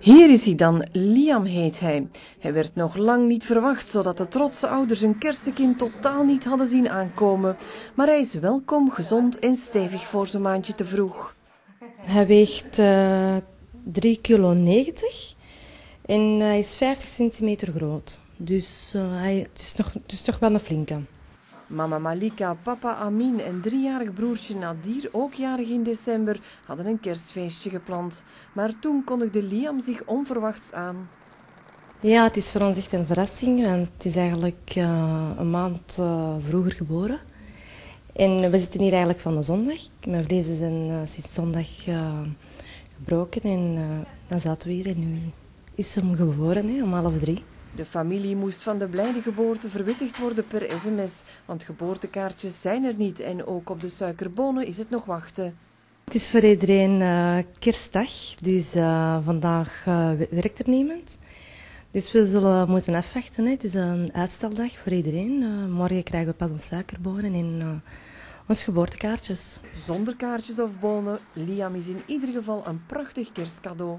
Hier is hij dan, Liam heet hij. Hij werd nog lang niet verwacht, zodat de trotse ouders een kerstkind totaal niet hadden zien aankomen. Maar hij is welkom, gezond en stevig voor zijn maandje te vroeg. Hij weegt uh, 3 kilo 90 en hij is 50 centimeter groot. Dus uh, hij, het, is nog, het is toch wel een flinke. Mama Malika, papa Amin en driejarig broertje Nadir, ook jarig in december, hadden een kerstfeestje gepland. Maar toen kondigde Liam zich onverwachts aan. Ja, het is voor ons echt een verrassing, want het is eigenlijk uh, een maand uh, vroeger geboren. En we zitten hier eigenlijk van de zondag. Mijn vlees zijn uh, sinds zondag gebroken en dan zaten we hier en nu is hem geboren hè, om half drie. De familie moest van de blijde geboorte verwittigd worden per sms, want geboortekaartjes zijn er niet en ook op de suikerbonen is het nog wachten. Het is voor iedereen uh, kerstdag, dus uh, vandaag uh, werkt er niemand. Dus we zullen moeten afwachten. Hè. Het is een uitsteldag voor iedereen. morgen krijgen we pas ons suikerbonen en ons geboortekaartjes. Zonder kaartjes of bonen, Liam is in ieder geval een prachtig kerstcadeau.